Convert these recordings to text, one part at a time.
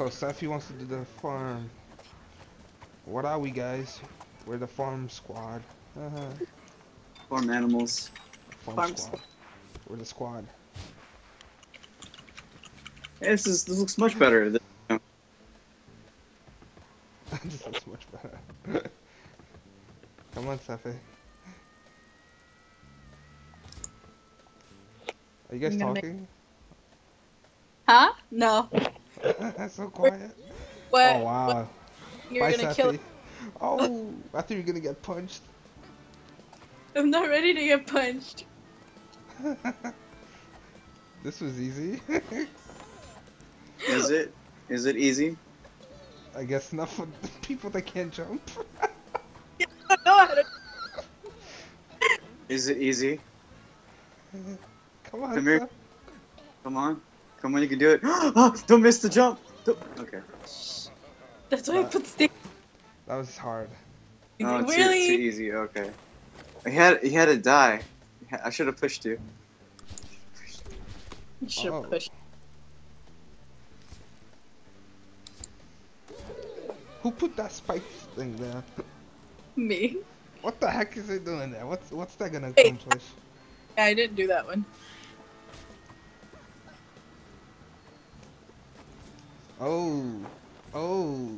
So Safi wants to do the farm. What are we guys? We're the farm squad. Uh-huh. Farm animals. Farm, Farm squad. We're the squad. Hey, this is this looks much better. than- this looks much better. Come on, Safi. Are you guys I'm gonna make- talking? Huh? No. That's so quiet. What? Oh wow. You're Bye, gonna kill. Safi. Oh, I thought you were gonna get punched. I'm not ready to get punched. this was easy. Is it? Is it easy? I guess not for the people that can't jump. I don't know how to. Is it easy? Come on. Come here. Saf. Come on. Come on, you can do it. Ah, Don't miss the jump. Don't- Okay. That's why I put stick. That was hard. Oh, too, too easy. Okay. He had he had to die. I should have pushed you. You should Oh. have pushed. Who put that spike thing there? Me. What the heck is it doing there? What's what's that gonna Hey. accomplish? Yeah, I didn't do that one. Oh, oh.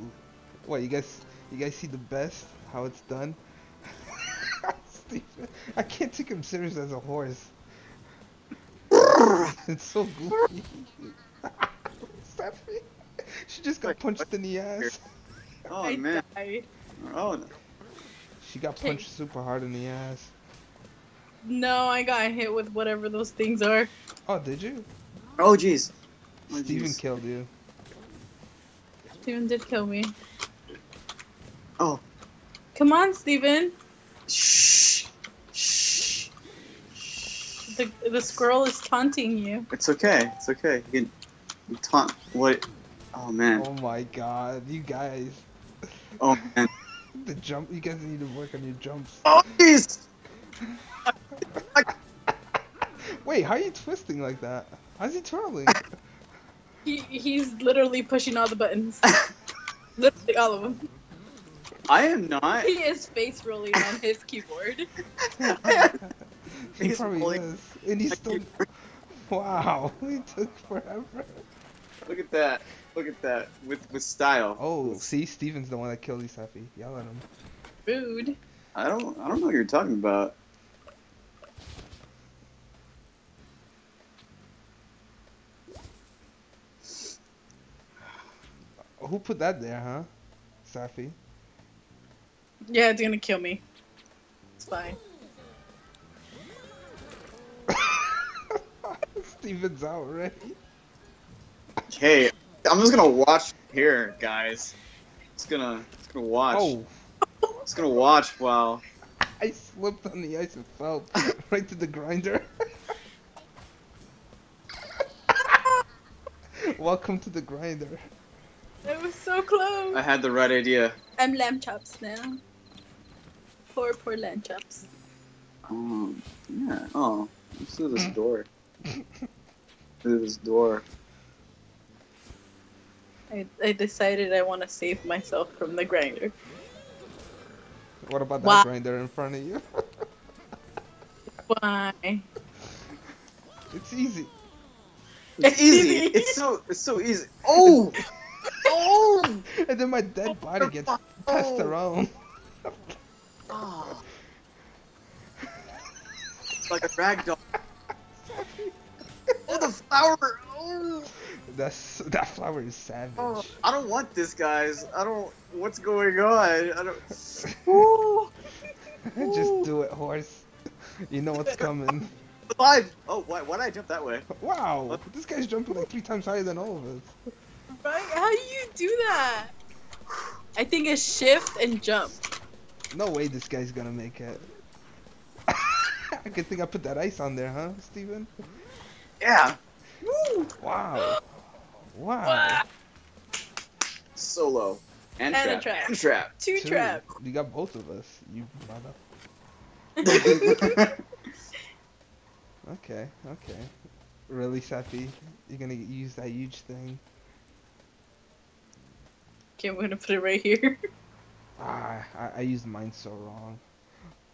What you guys? You guys see the best? How it's done? Stephen, I can't take him serious as a horse. it's so goofy. Stephanie, she just got punched in the ass. Oh I man. died. Oh. no. She got punched super hard in the ass. No, I got hit with whatever those things are. Oh, did you? Oh jeez. Oh, Steven killed you. Steven did kill me. Oh. Come on, Steven. Shh. Shh. The the squirrel is taunting you. It's okay. It's okay. You can you taunt. What? Oh man. Oh my god, you guys. Oh man. The jump, you guys need to work on your jumps. Oh jeez. Wait, how are you twisting like that? How's he twirling? He he's literally pushing all the buttons. literally all of them. I am not. He is face rolling on his keyboard. he He's probably is. And he's still. Wow, he took forever. Look at that. Look at that. With with style. Oh, see, Steven's the one that killed Isafi. Yell at him. Rude. I don't I don't know what you're talking about. Who put that there, huh? Safi. Yeah, it's gonna kill me. It's fine. Steven's out already. Hey, I'm just gonna watch here, guys. It's gonna it's gonna watch. Oh, It's gonna watch while I slipped on the ice and fell right to the grinder. Welcome to the grinder. It was so close. I had the right idea. I'm lamb chops now. Poor, poor lamb chops. Oh, yeah. Oh, let's do this mm. door. do this door. I, I decided I want to save myself from the grinder. What about that Wow. grinder in front of you? Why? It's easy. It's easy. It's so it's so easy. Oh, oh, And then my dead oh, body gets oh, passed Oh. around. oh. like a rag doll. Oh, the flower. Oh. That's that flower is savage. Oh, I don't want this, guys. I don't. What's going on? I don't. Ooh, Just do it, horse. You know what's coming. five. Oh, why? Why did I jump that way? Wow, this guy's jumping like three times higher than all of us. Right? How do you do that? I think it's shift and jump. No way this guy's gonna make it. I Good thing I put that ice on there, huh, Steven? Yeah. Woo. Wow. Wow. Wow. Solo. And, And a trap. trap. And trap. Two Two. trap. You got both of us, you brother. Okay, okay. Really, Safi? You're gonna use that huge thing? Okay, I'm gonna put it right here. Ah, I, I used mine so wrong.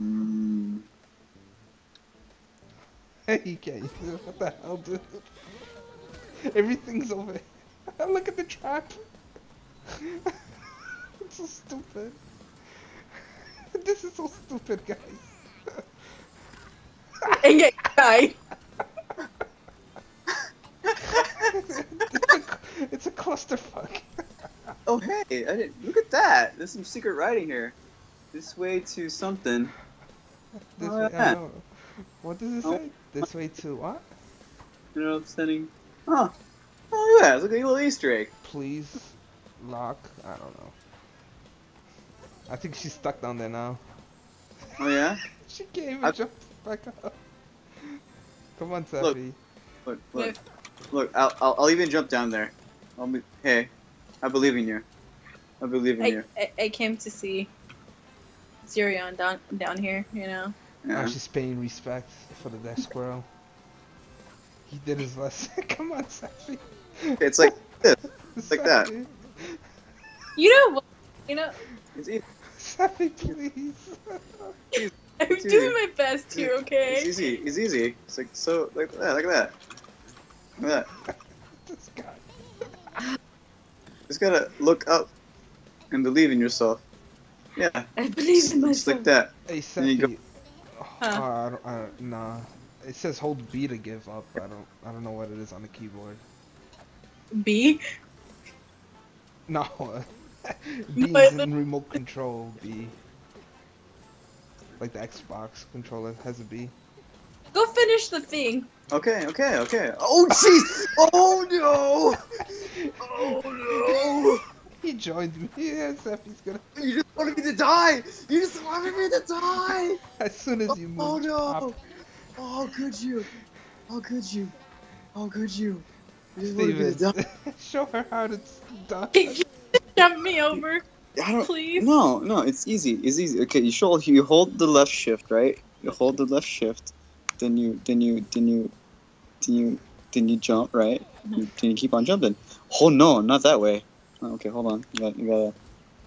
Mm. you can't use it. What the hell, dude? Everything's over. Look at the trap. it's so stupid. This is so stupid, guys. and get guy. it's a clusterfuck. Oh hey, I didn't look at that. There's some secret writing here. This way to something. This Oh, way, I yeah. What does it Oh. say? This way to what? You know, sending. Huh. Oh yeah, look at a little Easter egg. Please lock. I don't know. I think she's stuck down there now. Oh yeah. She can't even I- jump back up. Come on, Look. Safi. Look, look, look. I'll, I'll, I'll even jump down there. I'll be. Hey, I believe in you. I believe in I, you. I I came to see Zurion down down here. You know. Yeah. Oh, she's paying respect for the death squirrel. He did his lesson. Come on, Safi. It's like this. It's like that. You know what? You know. It's easy. Safi, please. I'm It's doing easy. my best here. Okay? It's easy. It's easy. It's like so. Like that. Look at that. Look at that. this guy. Just gotta look up and believe in yourself. Yeah. I believe in myself. Just like that. Hey, There you go. Safi. Oh, Huh. I don't, I don't, nah. It says hold B to give up. I don't, I don't know what it is on the keyboard. B. No. B No, is in remote control. B. Like the Xbox controller has a B. Go finish the thing. Okay. Okay. Okay. Oh jeez. Oh no. Oh no! He joined me. Yeah, he's gonna. You just wanted me to die. You just wanted me to die. As soon as you move. Oh no! up, Oh, how could you? How could you? How could you? You just wanted me to Steven, die. show her how it's done. Jump me over, I don't. please. No, no, it's easy. It's easy. Okay, you show you hold the left shift, right? You hold the left shift, then you then you then you then you then you jump, right? You, mm-hmm. then you keep on jumping. Oh no, not that way. Oh, okay, hold on. You got you gotta.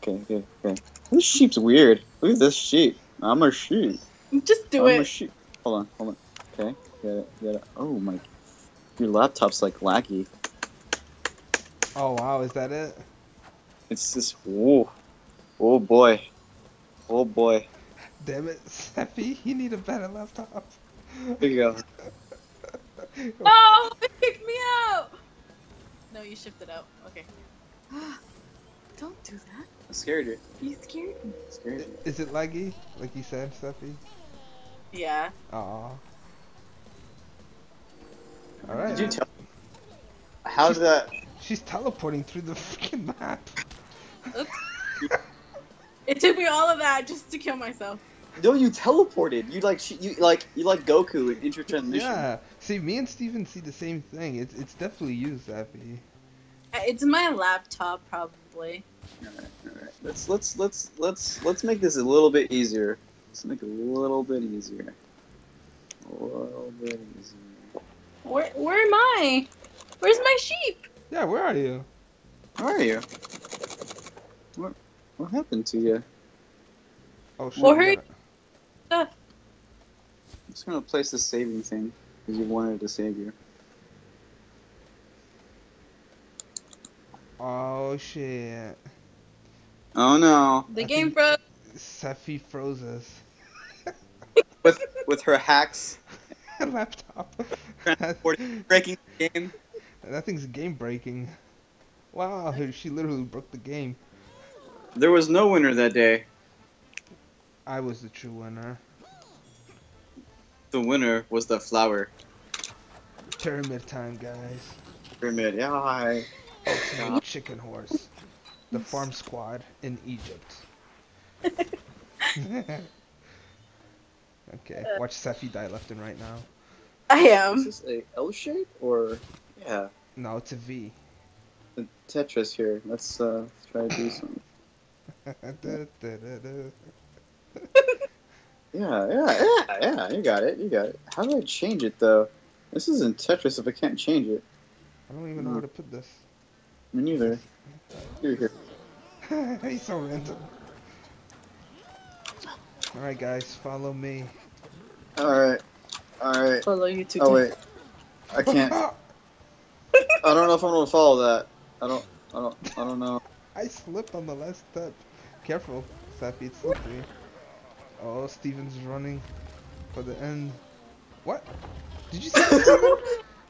Okay, okay, okay. This sheep's weird. Look at this sheep. I'm a sheep. Just do I'm a it. sheep. Hold on, hold on. Okay, you gotta, you gotta. Oh my. Your laptop's like laggy. Oh wow, is that it? It's just whoa, oh boy, oh boy. Damn it, Safi, you need a better laptop. There you go. Oh, pick me out. No, you shifted out. Okay. Don't do that. I scared you. You scared me. I scared you. Is it laggy, like you said, Safi? Yeah. Aw. Alright. Did you tell? How's that? She's teleporting through the freaking map. It took me all of that just to kill myself. No, you teleported. You like sh- you like you like Goku in intertransmission. Yeah. See, me and Steven see the same thing. It's it's definitely you, Safi. Uh, It's my laptop, probably. Alright, alright. Let's let's let's let's let's make this a little bit easier. Let's make it a little bit easier. A little bit easier. Where Where am I? Where's my sheep? Yeah, where are you? How are you? What what happened to you? Oh shit. Well, we hurry- gotta- I'm just gonna place the saving thing because you wanted to save you. Oh shit. Oh no! The I game think- froze. Safi froze us. With with her hacks, Laptop. breaking the game. that thing's game breaking. Wow, she literally broke the game. There was no winner that day. I was the true winner. The winner was the flower Pyramid time, guys. pyramid. Yeah. I- Ultimate chicken horse. The farm squad in Egypt. okay, watch Safi die left and right now. I am. Is this a L shape or yeah? No, it's a V. The Tetris here. Let's uh try to do some. Yeah, yeah, yeah, yeah. You got it. You got it. How do I change it though? This isn't Tetris if I can't change it. I don't even know where to put this. Me neither. Here, here. He's so random. Alright guys, follow me. Alright. Alright. Follow you too. Oh wait. I can't. I don't know if I'm gonna follow that. I don't I don't I don't know. I slipped on the last step. Careful, Sappy, it's slippery. Oh, Steven's running for the end. What? Did you see that,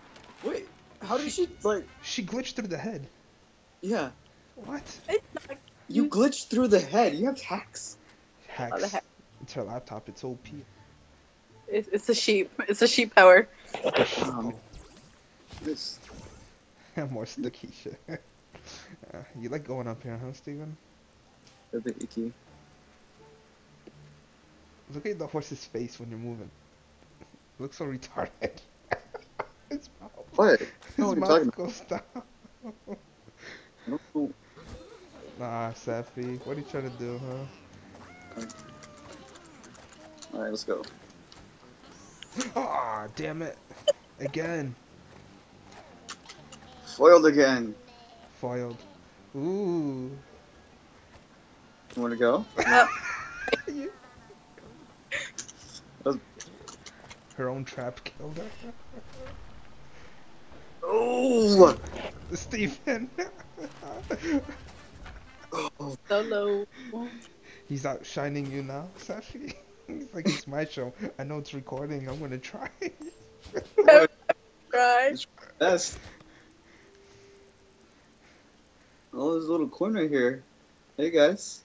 Wait, how did she like She glitched through the head. yeah. What? Not You glitched through the head. You have hacks. Hacks. the? It's her laptop, it's OP. It's, it's a sheep. It's a sheep power. Um, this More sticky shit. Uh, you like going up here, huh, Steven? a bit icky. Look at the horse's face when you're moving. It looks so retarded. His mouth. What? His know what mouth talking goes down. I don't know. Nah, Safi, what are you trying to do, huh? Alright, let's go. Ah, damn it. Again. Foiled again. Foiled. Ooh. You wanna go? No. You- That was- Her own trap killed her. Oh! Stephen! oh. Solo. He's outshining you now, Safi. He's like, it's my show. I know it's recording. I'm gonna try. Right. That's. Oh, there's a little coin right here. Hey guys.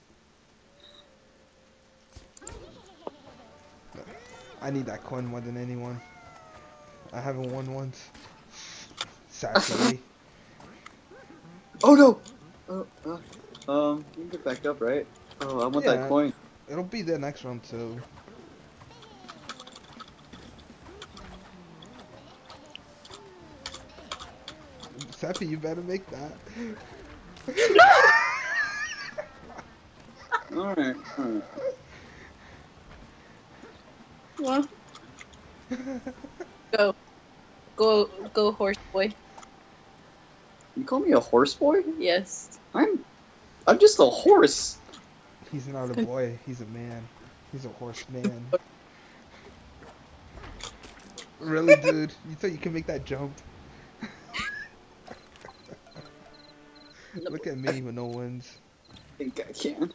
I need that coin more than anyone. I haven't won once. Safi. Oh no! Oh, uh, um, you can get back up, right? Oh, I want Yeah. that coin. It'll be there next round too. Safi, you better make that. Alright, alright. Well, go. Go, go, horse boy. You call me a horse boy? Yes. I'm. I'm just a horse. He's not a boy, he's a man. He's a horse man. Really, dude? You thought you could make that jump? Look at me with no wins. I think I can.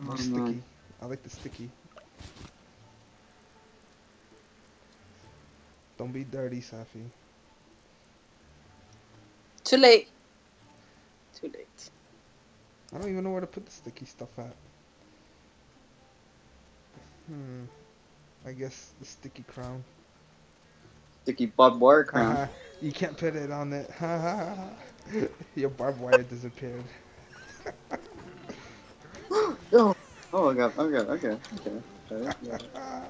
More Oh, sticky. man. I like the sticky. Don't be dirty, Safi. Too late. Too late. I don't even know where to put the sticky stuff at. Hmm. I guess the sticky crown. Sticky barbed wire crown. Haha, you can't put it on it. Your barbed wire disappeared. oh, oh, I got, I got, okay, okay. okay.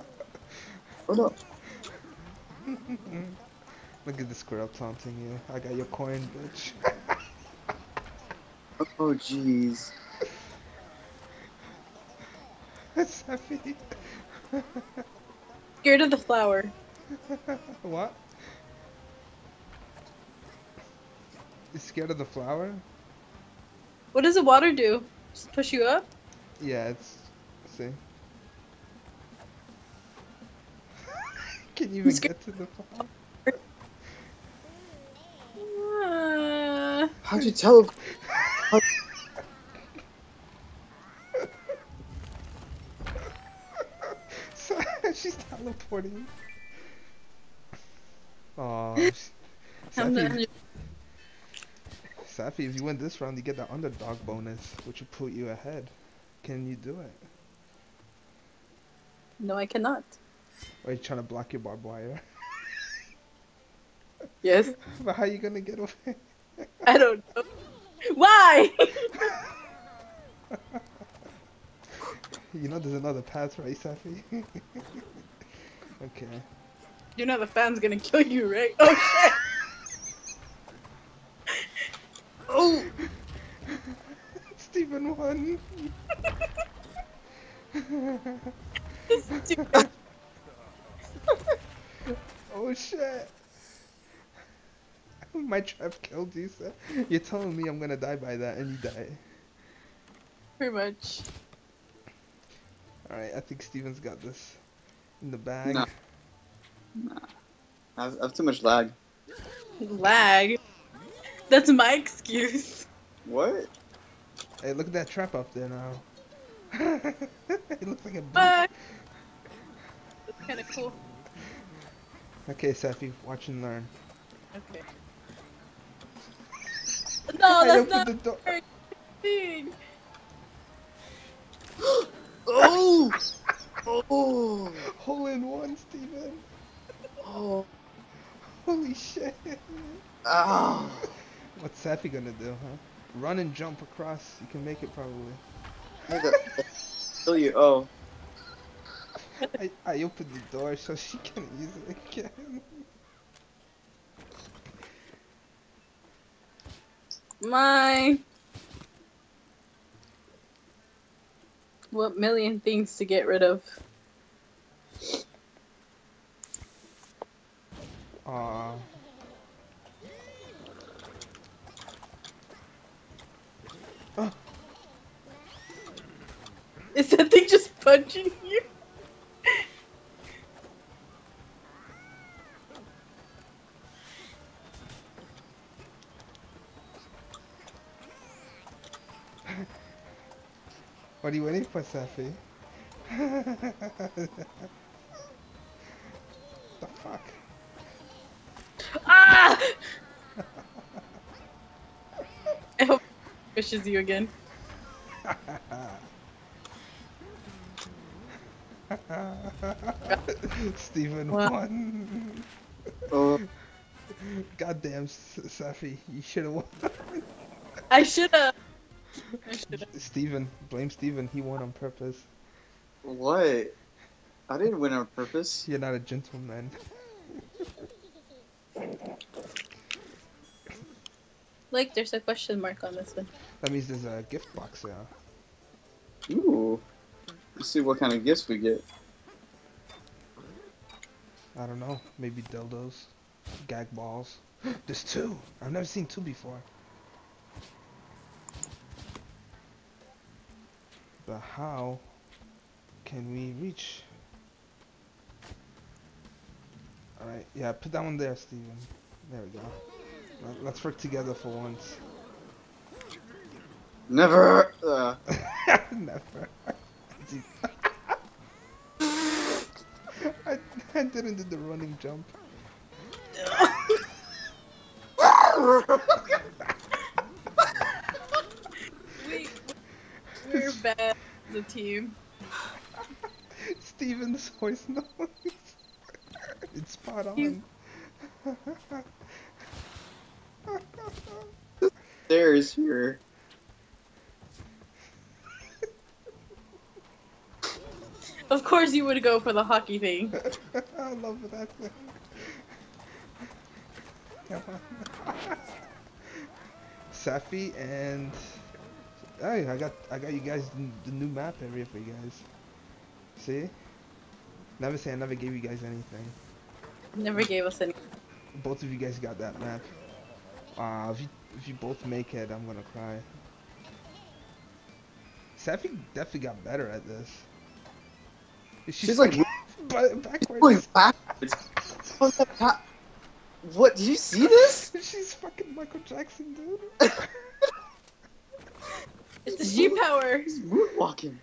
Oh no. Look at the squirrel taunting you. I got your coin, bitch. Oh jeez. Safi. Scared of the flower. what? You scared of the flower? What does the water do? Just push you up? Yeah, it's. See? Can you even get to the flower? Uh, How'd you tell? She's teleporting. Aw. I'm Safi, Safi, if you win this round, you get the underdog bonus, which will put you ahead. Can you do it? No, I cannot. Or are you trying to block your barbed wire? Yes. but how are you gonna get away? I don't know. Why? You know there's another path, right, Safi? okay. you know the fan's gonna kill you, right? Oh shit! Oh. Stephen won. Stupid. Oh shit. My trap killed you, sir. You're telling me I'm gonna die by that, and you die. Pretty much. Alright, I think Steven's got this in the bag. No. I have, I have too much lag. Lag. That's my excuse. What? Hey, look at that trap up there now. it looks like a bug. But that's kind of cool. Okay, Safi, watch and learn. Okay. No, I that's not the door. a thing. Oh! Oh! Hole in one, Steven. Oh! Holy shit. Ow! What's Safi gonna do, huh? Run and jump across. You can make it probably. Hey, that- Kill you. Oh. I, I opened the door so she can use it again. My. What million things to get rid of? Aw. Oh, Is that thing just punching you? What are you waiting for, Safi? the fuck? Ah! I hope it pushes you again. Stephen What? won. Oh. Goddamn, S- Safi, you should have won. Should've. I should've. Steven, blame Steven. He won on purpose. What? I didn't win on purpose. You're not a gentleman. Like, there's a question mark on this one. That means there's a gift box there. Ooh. Let's see what kind of gifts we get. I don't know. Maybe dildos, gag balls. There's two. I've never seen two before. But how can we reach? Alright, yeah, put that one there, Steven. There we go. Let- Let's work together for once. Never. Uh, Never. I, I didn't do the running jump. we, we're bad as team. Steven's voice noise. it's spot on. You- There's here. Of course, you would go for the hockey thing. I love that thing. Safi and hey, I got I got you guys the new map area for you guys. See? Never say I never gave you guys anything. Never gave us anything. Both of you guys got that map. Uh, if you if you both make it, I'm gonna cry. Safi definitely got better at this. She's, She's like backwards. backwards. What's that What? Did you see this? She's fucking Michael Jackson, dude. It's the sheep power. He's moonwalking.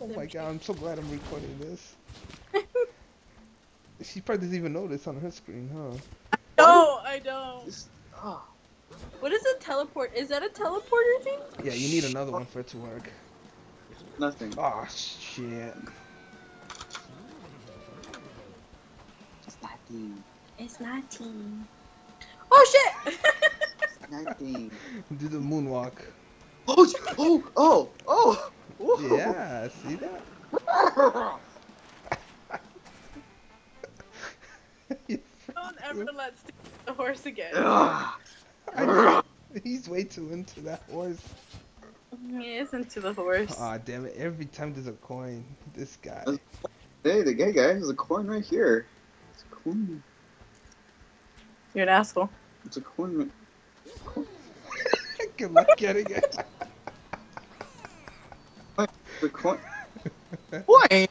Oh my god, I'm so glad I'm recording this. She probably doesn't even know this on her screen, huh? No, I don't. This- oh. Ah. What is a teleport? Is that a teleporter thing? Yeah, you need another one for it to work. Nothing. Oh shit. It's nothing. It's not team. Oh shit! Nothing. Do the moonwalk. Oh, oh, oh, oh. Whoa. Yeah, see that? Don't ever let Steve the horse again. I- He's way too into that horse. He is into the horse. Aw, damn it. Every time there's a coin, this guy. Hey, the gay guy. There's a coin right here. It's a coin. You're an asshole. It's a coin. Good luck getting it. The coin. Coin.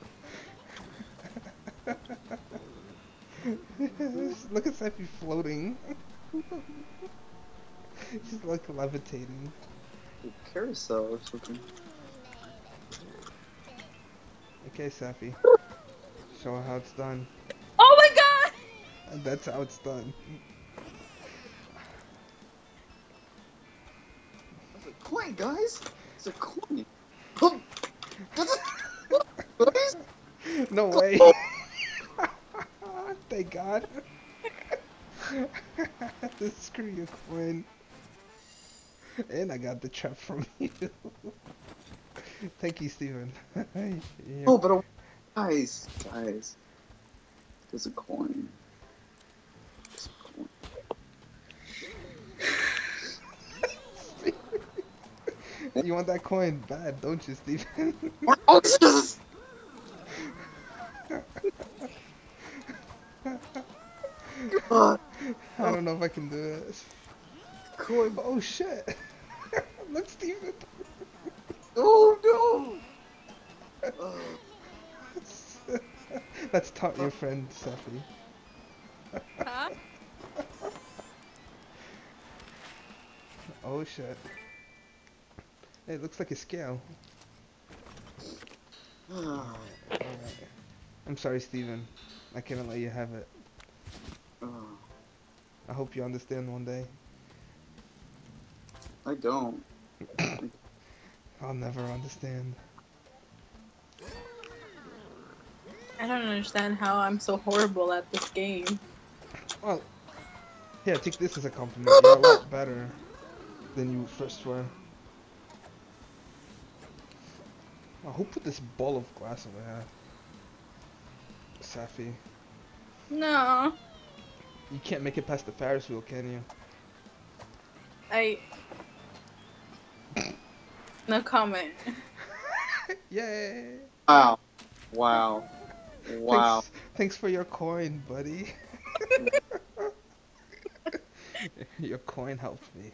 Look at Seppi floating. She's like levitating. Carousel or something. Okay, Seppi. Show her how it's done. Oh my god! And that's how it's done. It's a coin, guys. It's a coin. Oh. No way. Oh. Thank God. Screw you, Quinn. And I got the trap from you. Thank you, Steven. Yeah. Oh, but a, guys, guys. There's a coin. There's a coin. You want that coin bad, don't you, Steven? Oh, Jesus! I don't know if I can do it. coin. Oh shit! Look, Steven! Oh no! Oh, Let's taunt your friend, Sephi. Huh? Oh shit. Hey, it looks like a scale. Alright. I'm sorry, Steven. I cannot let you have it. oh. I hope you understand one day. I don't. I'll never understand. I don't understand how I'm so horrible at this game. Well, here, take this as a compliment. You're a lot better than you first were. Oh, who put this ball of glass over here? Safi. No. You can't make it past the Ferris wheel, can you? I. No comment. Yay! Wow. Wow. Wow. Thanks, thanks for your coin, buddy. your coin helped me.